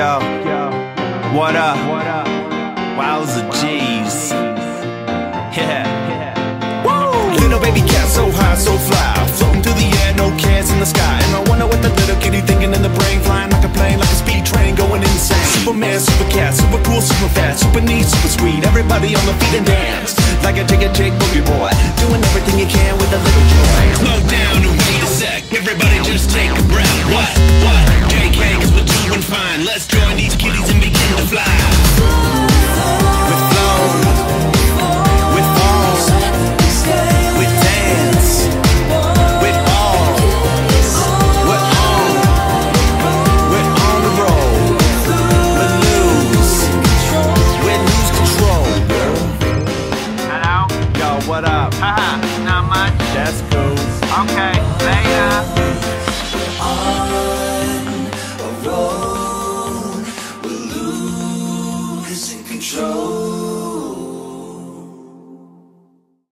Yo, what up? What up? Wowza G's. Yeah. Woo! Little baby cat, so high, so fly. Floating through the air, no cares in the sky. And I wonder what the little kitty thinking in the brain. Flying like a plane, like a speed train, going insane. Superman, super cat, super cool, super fast, super neat, super sweet. Everybody on the feet and dance. Like a ticket chick boogie boy. Doing everything you can with a little joy. Slow down and wait a sec. Everybody just take a breath. What? What? Haha, not much. That's cool. Okay, later. Losing control.